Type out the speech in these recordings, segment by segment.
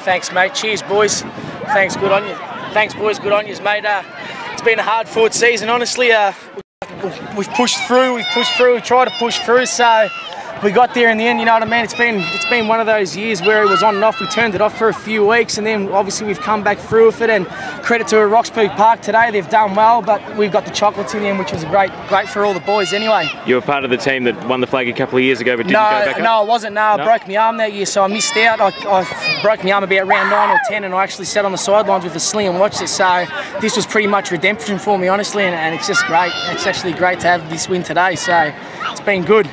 Thanks, mate. Cheers, boys. Thanks, good on you. Thanks, boys. Good on you, mate. Uh, it's been a hard fought season, honestly. Uh, we've pushed through. We've pushed through. We tried to push through. So we got there in the end. You know what I mean? It's been it's been one of those years where it was on and off. We turned it off for a few weeks, and then obviously we've come back through with it. And credit to Roxburgh Park today, they've done well. But we've got the chocolates in the end, which was great great for all the boys anyway. You were part of the team that won the flag a couple of years ago, but didn't no, go back up? No, I wasn't. No, No? I broke my arm that year, so I missed out. I, I broke my arm about round nine or ten, and I actually sat on the sidelines with a sling and watched it. So this was pretty much redemption for me, honestly, and, and it's just great. It's actually great to have this win today. So it's been good.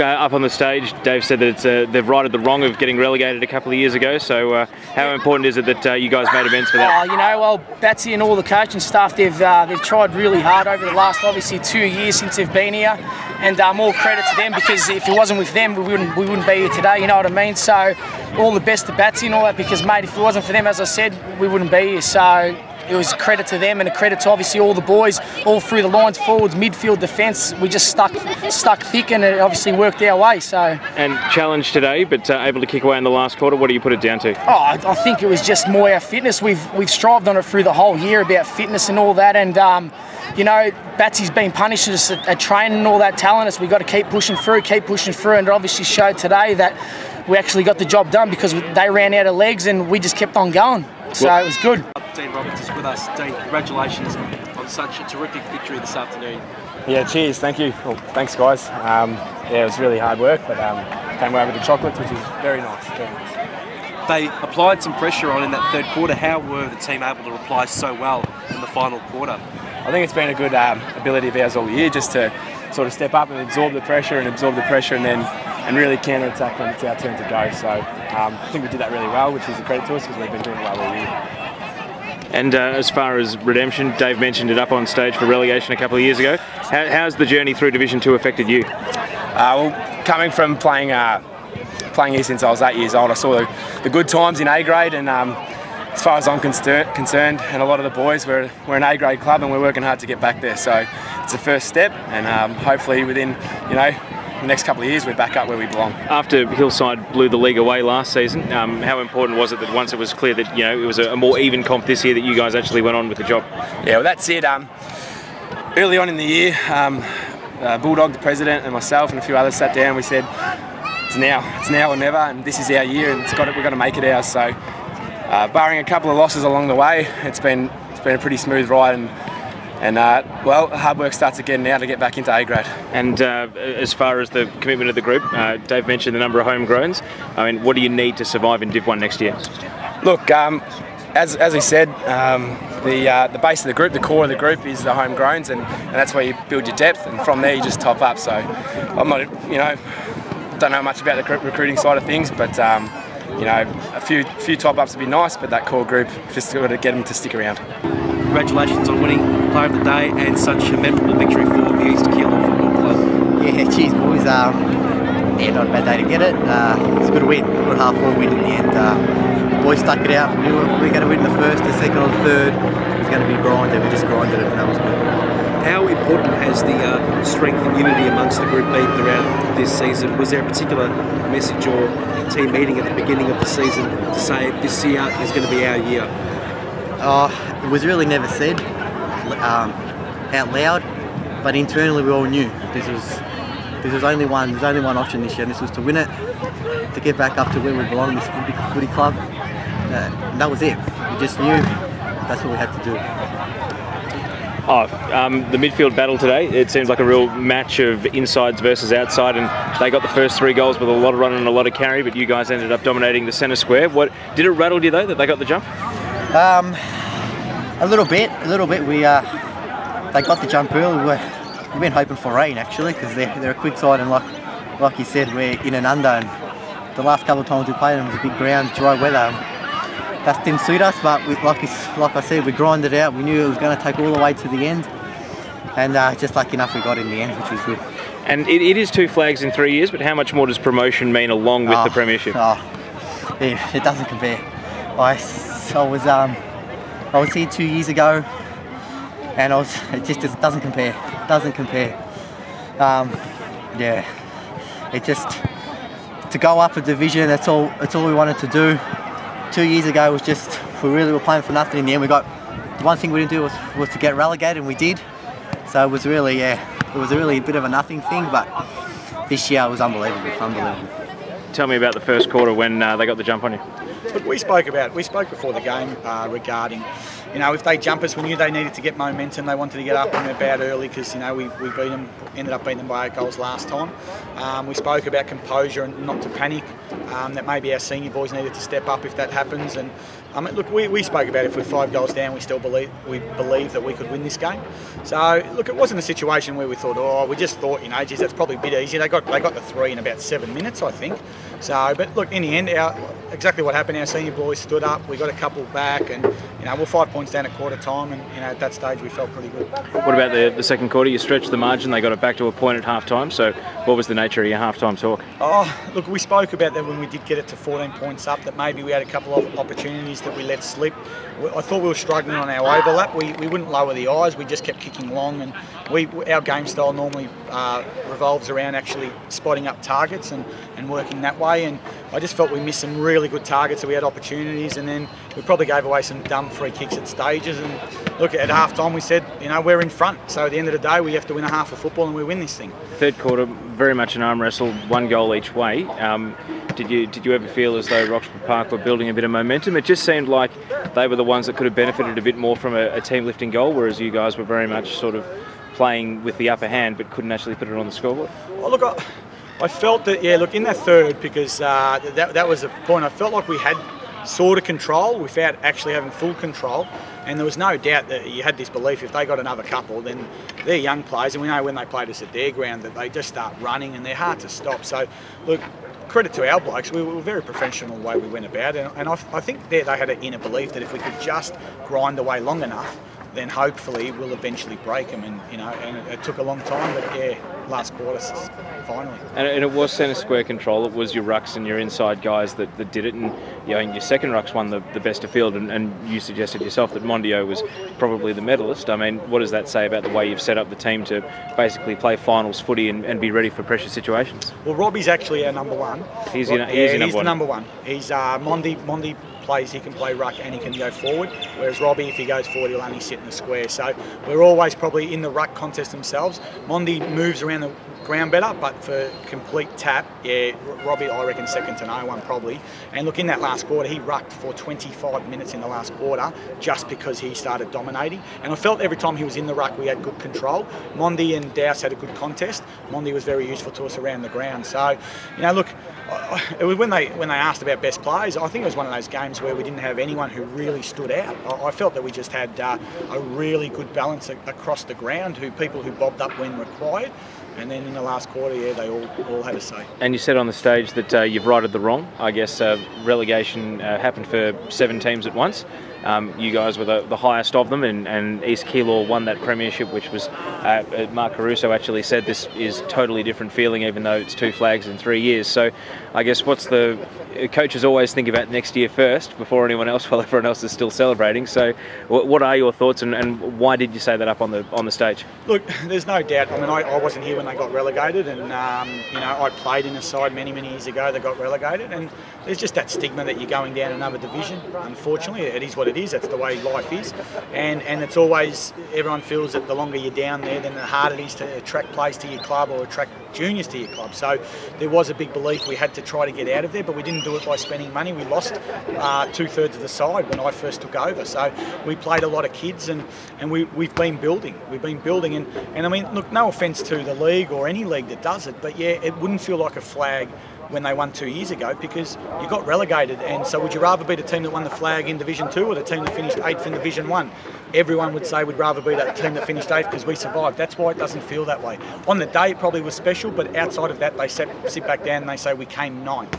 Go up on the stage, Dave said that uh, they've righted the wrong of getting relegated a couple of years ago. So, uh, how important is it that uh, you guys made amends for that? Oh, you know, well, Batsy and all the coaching staff, they've uh, they've tried really hard over the last, obviously, two years since they've been here, and uh, more credit to them because if it wasn't with them, we wouldn't we wouldn't be here today. You know what I mean? So, all the best to Batsy and all that because, mate, if it wasn't for them, as I said, we wouldn't be here. So. It was a credit to them and a credit to obviously all the boys, all through the lines, forwards, midfield, defence. We just stuck stuck thick and it obviously worked our way. So And challenged today, but uh, able to kick away in the last quarter. What do you put it down to? Oh, I, I think it was just more our fitness. We've we've strived on it through the whole year about fitness and all that, and um, you know, Batsy's been punished us at, at training and all that, talent. us we've got to keep pushing through, keep pushing through, and it obviously showed today that we actually got the job done because they ran out of legs and we just kept on going. So Well- it was good. Dean Roberts is with us. Dean, congratulations on such a terrific victory this afternoon. Yeah, cheers. Thank you. Well, thanks, guys. Um, yeah, it was really hard work, but um, came away with the chocolates, which is very nice. Very nice. They applied some pressure on in that third quarter. How were the team able to reply so well in the final quarter? I think it's been a good um, ability of ours all year just to sort of step up and absorb the pressure and absorb the pressure and then and really counter attack when it's our turn to go. So um, I think we did that really well, which is a credit to us because we've been doing well all year. And uh, as far as redemption, Dave mentioned it up on stage for relegation a couple of years ago. How, how's the journey through Division Two affected you? Uh, well, coming from playing uh, playing here since I was eight years old, I saw the, the good times in A grade, and um, as far as I'm concer- concerned, and a lot of the boys, we're, we're an A grade club, and we're working hard to get back there. So it's the first step, and um, hopefully within you know the next couple of years, we're back up where we belong. After Hillside blew the league away last season, um, how important was it that once it was clear that you know it was a, more even comp this year that you guys actually went on with the job? Yeah, well, that's it. Um, early on in the year, um, uh, Bulldog, the president, and myself and a few others sat down. We said, "It's now, it's now or never, and this is our year, and it's got it. We've got to make it ours." So, uh, barring a couple of losses along the way, it's been it's been a pretty smooth ride, and and uh, well, hard work starts again now to get back into A grade. And uh, as far as the commitment of the group, uh, Dave mentioned the number of homegrowns. I mean, what do you need to survive in Div One next year? Look, um, as, as we said, um, the uh, the base of the group, the core of the group is the homegrowns, and, and that's where you build your depth, and from there you just top up. So I'm not, you know, don't know much about the recruiting side of things, but um, you know, a few few top ups would be nice, but that core group just got to get them to stick around. Congratulations on winning Player of the Day and such a memorable victory for the East Keilor Football Club. Yeah, cheers, boys. Um, yeah, not a bad day to get it. Uh, it's a good win, a good half four win in the end. Uh, boys stuck it out. We knew we were going to win the first, the second, or the third. It was going to be grinded. We just grinded it, and that was good. Has the uh, strength and unity amongst the group been throughout this season? Was there a particular message or team meeting at the beginning of the season to say this year is going to be our year? Uh, it was really never said um, out loud, but internally we all knew this was this was only one. There's only one option this year, and this was to win it, to get back up to where we belong, this footy, footy club. Uh, that was it. We just knew that's what we had to do. Oh, um, the midfield battle today, it seems like a real match of insides versus outside, and they got the first three goals with a lot of run and a lot of carry, but you guys ended up dominating the centre square. What Did it rattle you though that they got the jump? Um, a little bit, a little bit. We uh, they got the jump early. We we've been hoping for rain actually because they're, they're a quick side and like like you said, we're in and under. And the last couple of times we played them was a big ground, dry weather. That didn't suit us, but we, like like I said, we grinded out. We knew it was going to take all the way to the end, and uh, just lucky enough we got in the end, which was good. And it, it is two flags in three years, but how much more does promotion mean along with Oh, the premiership? Oh, yeah, it doesn't compare. I, I was um, I was here two years ago, and I was it just it doesn't compare. Doesn't compare. Um, yeah, it just to go up a division. That's all. That's all we wanted to do. Two years ago was just we really were playing for nothing. In the end, we got the one thing we didn't do was, was to get relegated, and we did. So it was really yeah, it was really a bit of a nothing thing, but this year was unbelievable, unbelievable. Tell me about the first quarter when uh, they got the jump on you. Look, we spoke about we spoke before the game uh, regarding, you know, if they jump us, we knew they needed to get momentum. They wanted to get up and about early because you know we, we beat them, ended up beating them by eight goals last time. Um, we spoke about composure and not to panic. Um, that maybe our senior boys needed to step up if that happens. And I mean, look, we, we spoke about if we're five goals down, we still believe we believe that we could win this game. So look, it wasn't a situation where we thought, oh, we just thought, you know, geez, that's probably a bit easy. They got they got the three in about seven minutes, I think. So, but look, in the end, our, exactly what happened. Our senior boys stood up. We got a couple back, and you know we're five points down at quarter time, and you know at that stage we felt pretty good. What about the, the second quarter? You stretched the margin. They got it back to a point at half time. So, what was the nature of your half time talk? Oh, look, we spoke about that when we did get it to 14 points up. That maybe we had a couple of opportunities that we let slip. I thought we were struggling on our overlap. We, we wouldn't lower the eyes. We just kept kicking long, and we our game style normally uh, revolves around actually spotting up targets and, and working that way. And I just felt we missed some really good targets. So we had opportunities, and then we probably gave away some dumb free kicks at stages. And look, at half time we said, you know, we're in front. So at the end of the day, we have to win a half of football, and we win this thing. Third quarter, very much an arm wrestle, one goal each way. Um, did you did you ever feel as though Roxburgh Park were building a bit of momentum? It just seemed like they were the ones that could have benefited a bit more from a, a team lifting goal, whereas you guys were very much sort of playing with the upper hand, but couldn't actually put it on the scoreboard. Well, look, I, I felt that yeah, look in that third because uh, that that was the point. I felt like we had sort of control without actually having full control. And there was no doubt that you had this belief if they got another couple, then they're young players, and we know when they played us at their ground that they just start running and they're hard to stop. So, look, credit to our blokes, we were very professional the way we went about it. And I, I think there they had an inner belief that if we could just grind away long enough, then hopefully we'll eventually break them. And you know, and it, it took a long time, but yeah, last quarter finally. And, and, it was centre square control. It was your rucks and your inside guys that, that did it. And you know, and your second rucks won the, the best of field. And, and you suggested yourself that Mondio was probably the medalist. I mean, what does that say about the way you've set up the team to basically play finals footy and, and be ready for pressure situations? Well, Robbie's actually our number one. He's, your, yeah, he's, he's number, the one. number one. He's uh, Mondi. Mondi plays, he can play ruck and he can go forward. Whereas Robbie, if he goes forward, he'll only sit in the square. So we're always probably in the ruck contest themselves. Mondi moves around the ground better, but for complete tap, yeah, Robbie, I reckon second to no one probably. And look, in that last quarter, he rucked for 25 minutes in the last quarter just because he started dominating. And I felt every time he was in the ruck, we had good control. Mondi and Douse had a good contest. Mondi was very useful to us around the ground. So, you know, look, it was when they when they asked about best players. I think it was one of those games where we didn't have anyone who really stood out. I, felt that we just had uh, a really good balance across the ground, who people who bobbed up when required. And then in the last quarter, yeah, they all, all had a say. And you said on the stage that uh, you've righted the wrong. I guess uh, relegation uh, happened for seven teams at once. Um, you guys were the, the, highest of them, and, and East Keilor won that premiership, which was uh, uh, Marc Caruso actually said this is totally different feeling, even though it's two flags in three years. So, I guess what's the coaches always think about next year first before anyone else, while everyone else is still celebrating. So, what are your thoughts, and, and why did you say that up on the on the stage? Look, there's no doubt. I mean, I, I wasn't here when they got relegated, and um, you know, I played in a side many many years ago that got relegated, and there's just that stigma that you're going down another division. Unfortunately, it is what it is. That's the way life is, and and it's always everyone feels that the longer you're down there, then the harder it is to attract players to your club or attract juniors your club. So there was a big belief we had to try to get out of there, but we didn't do it by spending money. We lost uh, two thirds of the side when I first took over. So we played a lot of kids, and and we we've been building. We've been building, and and I mean, look, no offence to the league or any league that does it, but yeah, it wouldn't feel like a flag when they won two years ago because you got relegated. And so, would you rather be the team that won the flag in Division Two or the team that finished eighth in Division One? Everyone would say we'd rather be that team that finished eighth because we survived. That's why it doesn't feel that way. On the day, it probably was special, but outside of that, they sit, sit back down and they say we came ninth.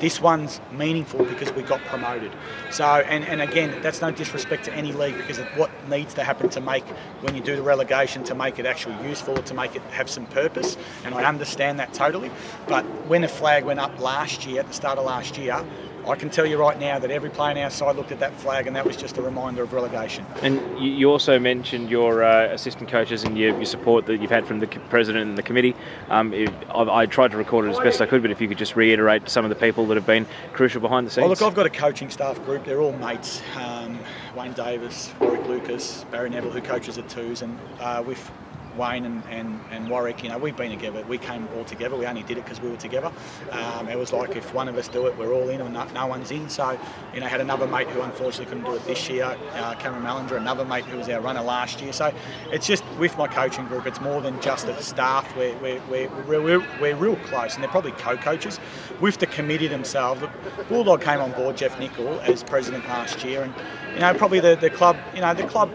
This one's meaningful because we got promoted. So, and, and again, that's no disrespect to any league because of what needs to happen to make, when you do the relegation, to make it actually useful, to make it have some purpose. And I understand that totally. But when a flag went up last year, at the start of last year, I can tell you right now that every player on our side looked at that flag and that was just a reminder of relegation. And you, you also mentioned your uh, assistant coaches and your, your, support that you've had from the president and the committee. Um, it, I, I, tried to record it as best I could, but if you could just reiterate some of the people that have been crucial behind the scenes. Oh, look, I've got a coaching staff group. They're all mates. Um, Wayne Davis, Warwick Lucas, Barry Neville, who coaches at twos, and uh, we've Wayne and, and, and Warwick, you know, we've been together. We came all together. We only did it because we were together. Um, it was like if one of us do it, we're all in, or no, no, one's in. So, you know, had another mate who unfortunately couldn't do it this year, uh, Cameron Mallinger, another mate who was our runner last year. So, it's just with my coaching group, it's more than just the staff. We're, we're, we're, we're, we're real close, and they're probably co-coaches. With the committee themselves, Bulldog came on board, Jeff Nichol, as president last year, and you know, probably the, the club, you know, the club,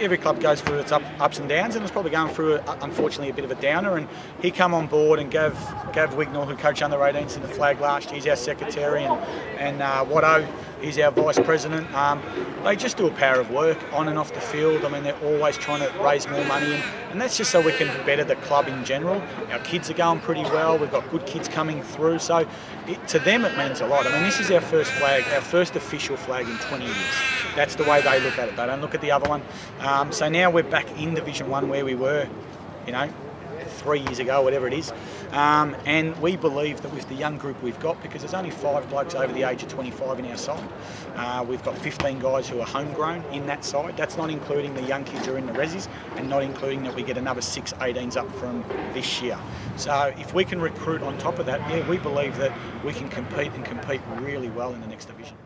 every club goes through its up, ups and downs, and it's probably going through, a, unfortunately, a bit of a downer. And he come on board and gave Gav Wignall, who coached under 18s in the flag last year, he's our secretary, and, and uh, Watto, he's our vice president. Um, they just do a power of work on and off the field. I mean, they're always trying to raise more money, and, and that's just so we can better the club in general. Our kids are going pretty well. We've got good kids coming through, so it, to them it means a lot. I mean, this is our first flag, our first official flag in 20 years. That's the way they look at it. They don't look at the other one. Um, so now we're back in Division One where we were, you know, three years ago, whatever it is. Um, and we believe that with the young group we've got, because there's only five blokes over the age of 25 in our side, uh, we've got 15 guys who are homegrown in that side. That's not including the young kids who are in the resis, and not including that we get another six 18s up from this year. So if we can recruit on top of that, yeah, we believe that we can compete and compete really well in the next division.